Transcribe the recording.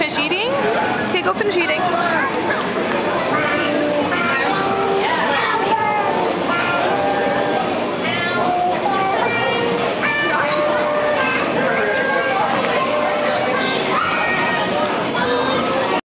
fish finish eating? Okay, go finish eating.